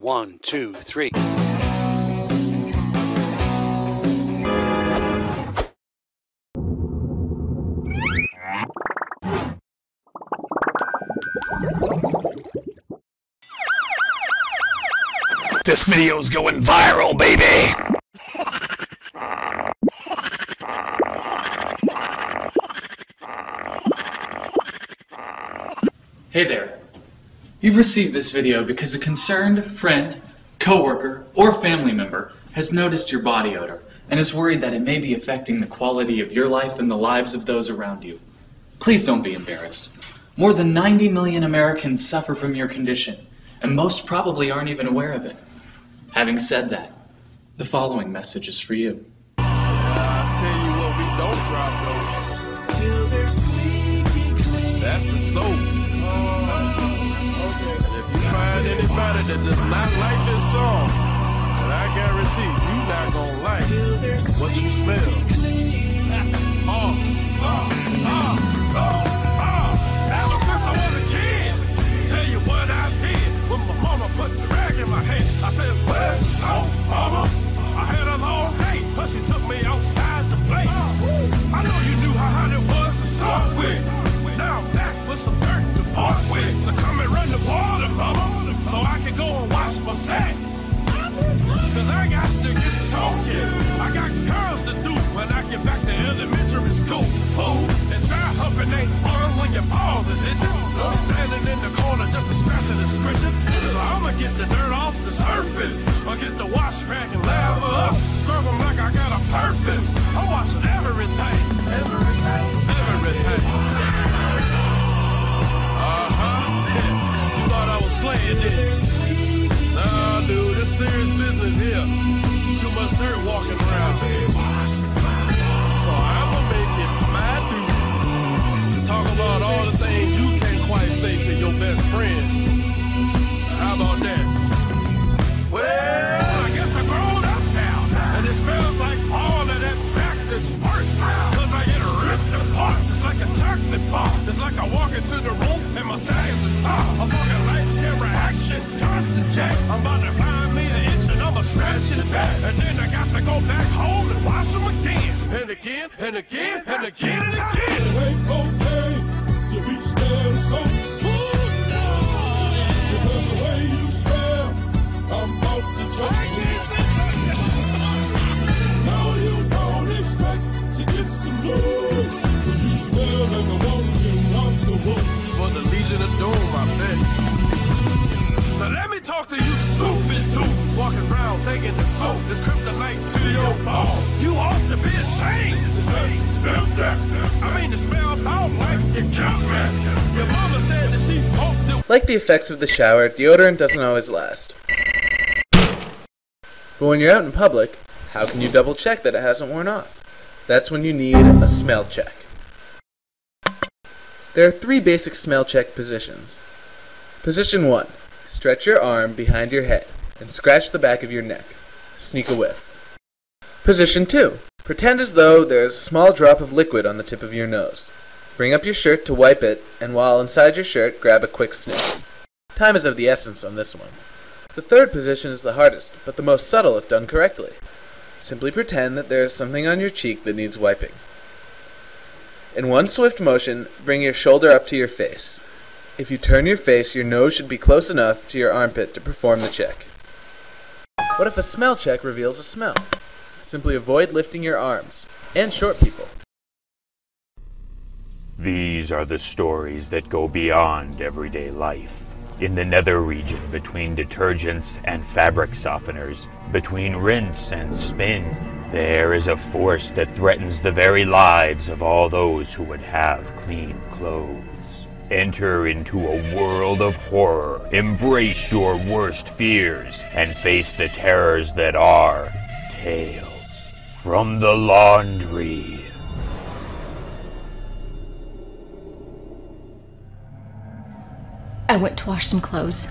One, two, three. This video's going viral, baby! Hey there. You've received this video because a concerned friend, coworker, or family member has noticed your body odor and is worried that it may be affecting the quality of your life and the lives of those around you. Please don't be embarrassed. More than 90 million Americans suffer from your condition, and most probably aren't even aware of it. Having said that, the following message is for you. I'll tell you that does not like this song, then I guarantee you not gonna like what you smell. Oh, oh, oh, oh, oh. Ever since I was a kid, tell you what I did when my mama put the rag in my hand. I said, the mama? I had a long day, but she took me outside to play. I know you knew how hot it was to start with. Ain't when your balls is itching. Be standing in the corner just a scratching and scratching. So I'ma get the dirt off the surface. Or get the wash rag and lather up. Like I got a purpose. I'm washing everything. Everything. Everything. Uh-huh. you thought I was playing this. Nah, dude, it's serious business here. Too much dirt walking around. Best friend. How about that? Well, I guess I grown up now, and it smells like all of that practice work. Cause I get ripped apart just like a chocolate bar. It's like I walk into the room and my second to start. I'm talking lights, camera, action, Johnson Jack. I'm about to find me an inch and I'ma stretch it back. And then I got to go back home and wash them again. And again, and again, and again, and again. It ain't okay to scared of smell, I'm out to choke. Like the effects of the shower, deodorant doesn't always last. But when you're out in public, how can you double check that it hasn't worn off? That's when you need a smell check. There are three basic smell check positions. Position 1 Stretch your arm behind your head and scratch the back of your neck. Sneak a whiff. Position 2 Pretend as though there is a small drop of liquid on the tip of your nose. Bring up your shirt to wipe it, and while inside your shirt, grab a quick sniff. Time is of the essence on this one. The third position is the hardest, but the most subtle if done correctly. Simply pretend that there is something on your cheek that needs wiping. In one swift motion, bring your shoulder up to your face. If you turn your face, your nose should be close enough to your armpit to perform the check. What if a smell check reveals a smell? Simply avoid lifting your arms. And short people. These are the stories that go beyond everyday life. In the nether region between detergents and fabric softeners, between rinse and spin, there is a force that threatens the very lives of all those who would have clean clothes. Enter into a world of horror, embrace your worst fears, and face the terrors that are Tales from the Laundry. I went to wash some clothes.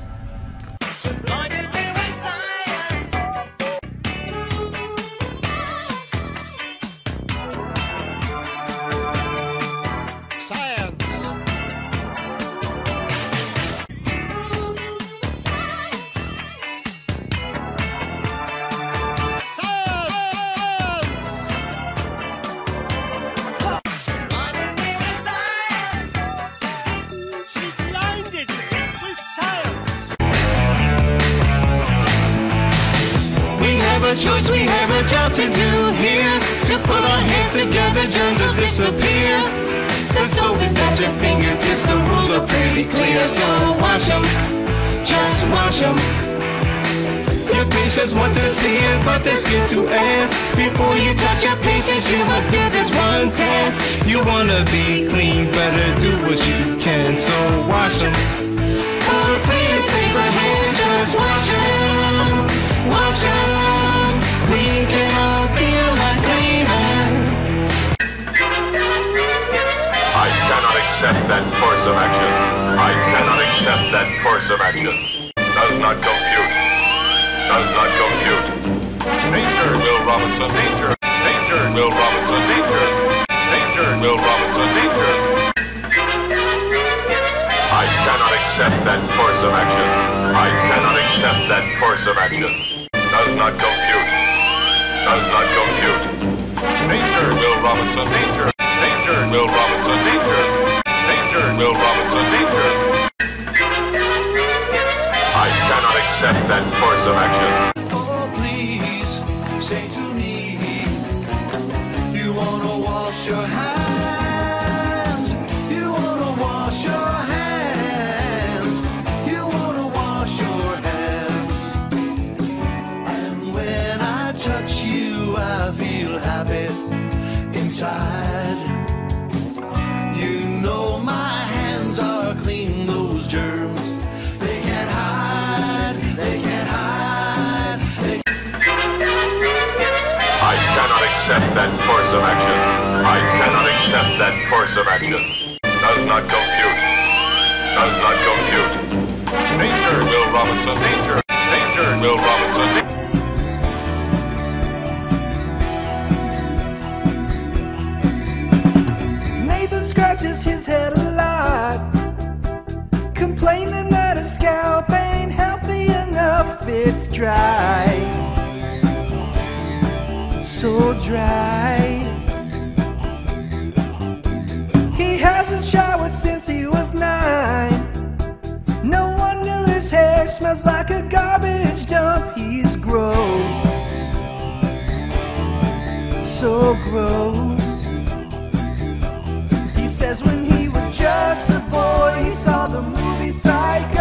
A job to do here. To put our hands together, germs will disappear. The soap is at your fingertips, the rules are pretty clear. So watch them, just watch them. Your patients want to see it, but they're scared to ask. Before you touch your patients, you must do this one task. You wanna be clean, better do what you can. So wash them. For clean, safer hands, just wash them. That course of action. I cannot accept that course of action. Does not compute. Does not compute. Danger, Will Robinson, danger. Danger, Will Robinson, danger. Danger, Will Robinson, danger. I cannot accept that course of action. I cannot accept that course of action. Does not compute. Does not compute. Danger, Will Robinson, danger. Danger, Will Robinson, danger. Danger, Will accept that course of action. I cannot accept that course of action. Does not compute. Does not compute. Danger, Will Robinson, danger. Danger, Will Robinson. Nathan scratches his head a lot, complaining that his scalp ain't healthy enough. It's dry, so dry. He hasn't showered since he was nine. No wonder his hair smells like a garbage dump. He's gross, so gross. He says when he was just a boy, he saw the movie Psycho,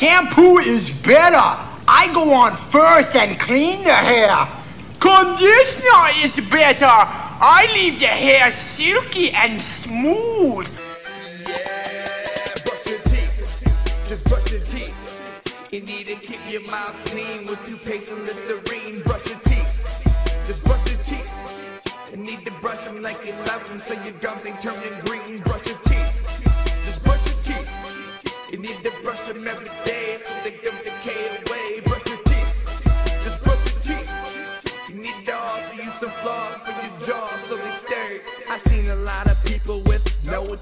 Shampoo is better. I go on first and clean the hair. Conditioner is better. I leave the hair silky and smooth. brush your teeth. Just brush your teeth. You need to keep your mouth clean with toothpaste and Listerine. Brush your teeth. Just brush your teeth. You need to brush them like you love them so your gums ain't turning green. Brush your teeth. Just brush your teeth. You need to brush them every day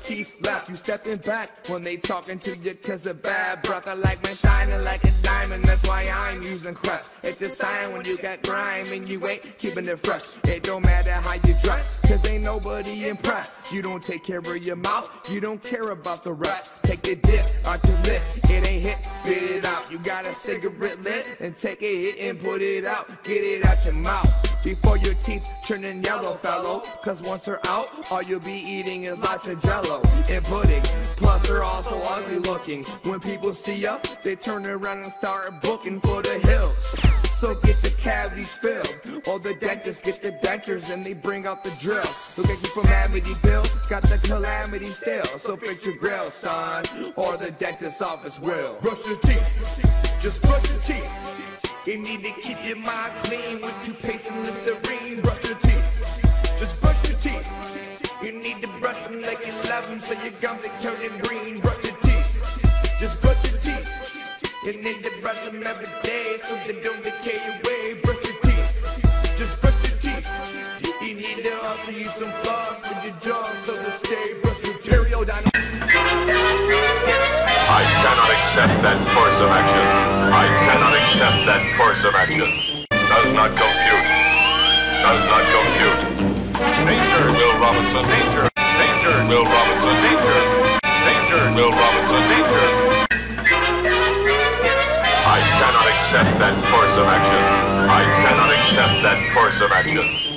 teeth left. You stepping back when they talking to you cause bad breath. I like my shining like a diamond, that's why I'm using Crest. It's a sign when you got grime and you ain't keeping it fresh. It don't matter how you dress, cause ain't nobody impressed. You don't take care of your mouth, you don't care about the rest. Take the dip out your lip, it ain't hit, spit it out. You got a cigarette lit and take a hit and put it out. Get it out your mouth before your teeth turning yellow, fellow. Cause once they're out, all you'll be eating is lots of jello and pudding. Plus, they're also ugly looking. When people see ya, they turn around and start booking for the hills. So get your cavities filled. Or the dentists get the dentures and they bring out the drill. Look at you from Amityville, got the calamity still. So fix your grill, son, or the dentist's office will. Brush your teeth, just brush your teeth. You need to keep your mind clean with toothpaste and Listerine. Brush your teeth, just brush your teeth. You need to brush them like you love them so your gums are turning green. Brush your teeth, just brush your teeth. You need to brush them every day so they don't decay away. Brush your teeth, just brush your teeth. You need to also use some floss with your jaw so they stay brush your teeth. I cannot accept that course of action accept that course of action. Does not compute. Does not compute. Danger, Will Robinson. Danger. Danger, Will Robinson. Danger. Danger, Will Robinson. Danger. I cannot accept that course of action. I cannot accept that course of action.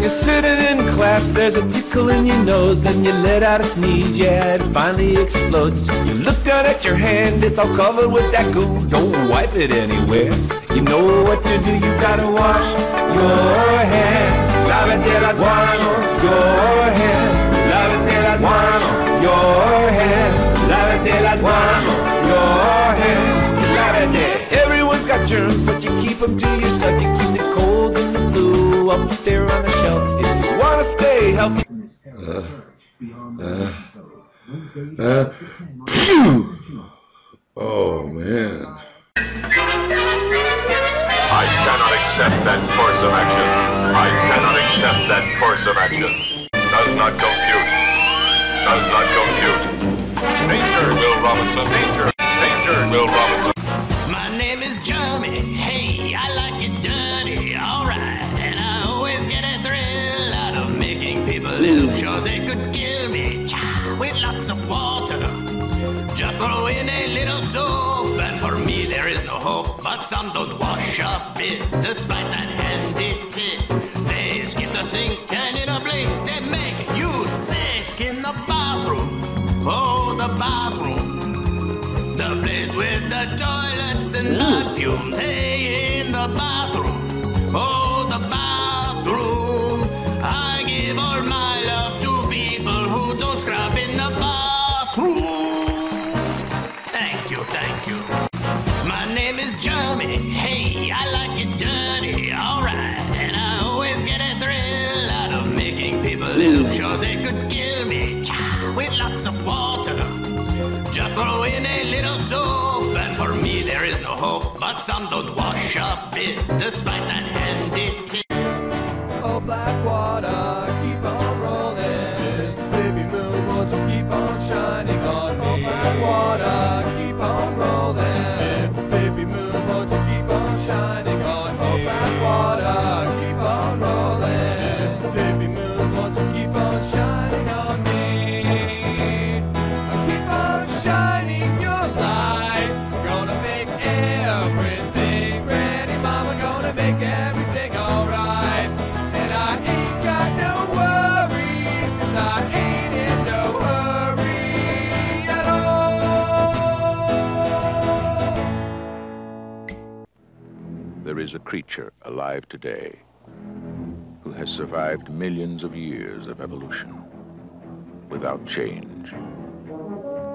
You're sitting in class, there's a tickle in your nose, then you let out a sneeze, yeah, it finally explodes. You look down at your hand, it's all covered with that goo. Don't wipe it anywhere. You know what to do, you gotta wash your hands. Lávate las manos, your hand. Lávate las manos, your hand. Lávate las manos, your hand. Lávate. Everyone's got germs, but you keep them to yourself. You stay healthy. Uh, phew! Oh man. I cannot accept that course of action. I cannot accept that course of action. Does not compute. Does not compute. Danger, Will Robinson. Danger. Danger, Will Robinson. Some don't wash a bit, despite that handy tip. They skip the sink, and in a blink, they make you sick in the bathroom. Oh, the bathroom. The place with the toilets and the fumes. Hey, some don't wash a bit, despite that handy tip. Oh, black water, keep on rolling. Mississippi moon, won't you keep on shining on me? Oh, black creature alive today who has survived millions of years of evolution without change,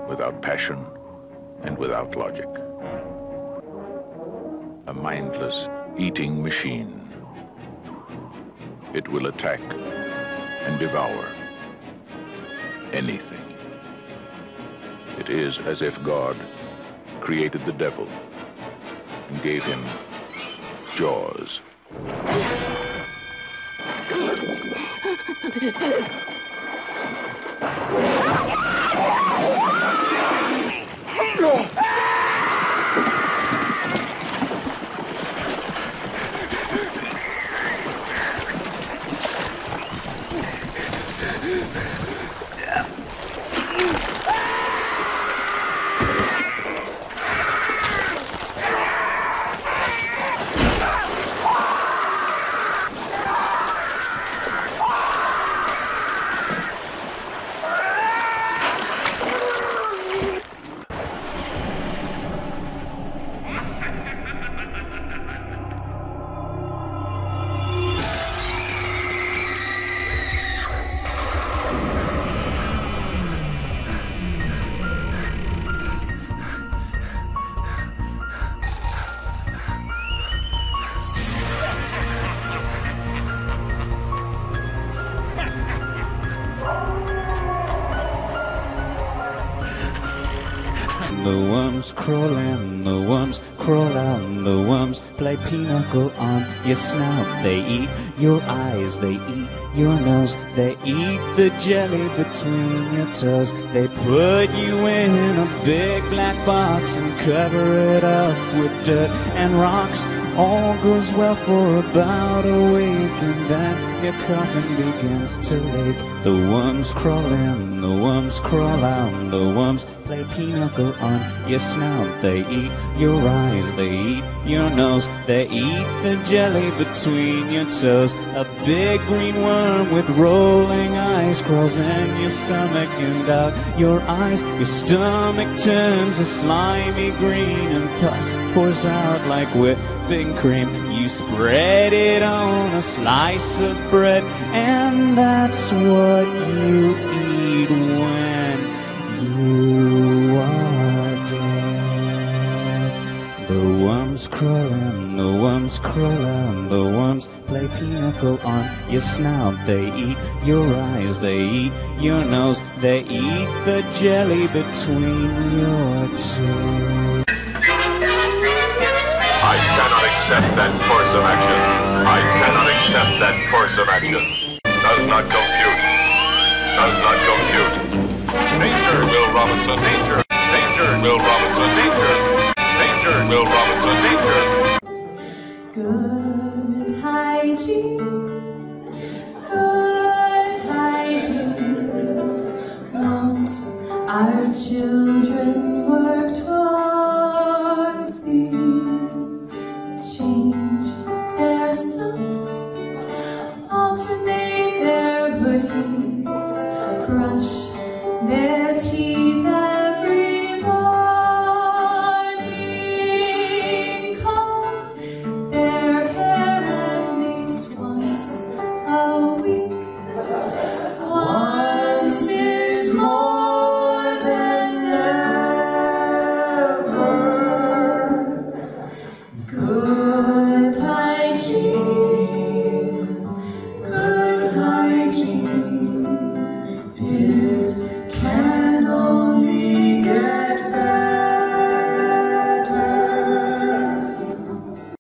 without passion, and without logic. A mindless eating machine. It will attack and devour anything. It is as if God created the devil and gave him jaws. crawl in, the worms crawl out, the worms play pinochle on your snout. They eat your eyes, they eat your nose, they eat the jelly between your toes. They put you in a big black box and cover it up with dirt and rocks. All goes well for about a week, and then your coffin begins to leak. The worms crawl in, the worms crawl out, the worms play pinochle on your snout. They eat your eyes, they eat your nose, they eat the jelly between your toes. A big green worm with rolling eyes crawls in your stomach and out your eyes. Your stomach turns a slimy green and pus pours out like whipping cream. You spread it on a slice of bread, and that's what you eat worms crawl in, the worms crawl out, the worms play pinochle on your snout. They eat your eyes, they eat your nose, they eat the jelly between your toes. I cannot accept that course of action. I cannot accept that course of action. Does not compute. Does not compute. Danger, Will Robinson, danger. Danger, Will Robinson, danger. Danger, Will Robinson, danger. Good hygiene, good hygiene. Won't our children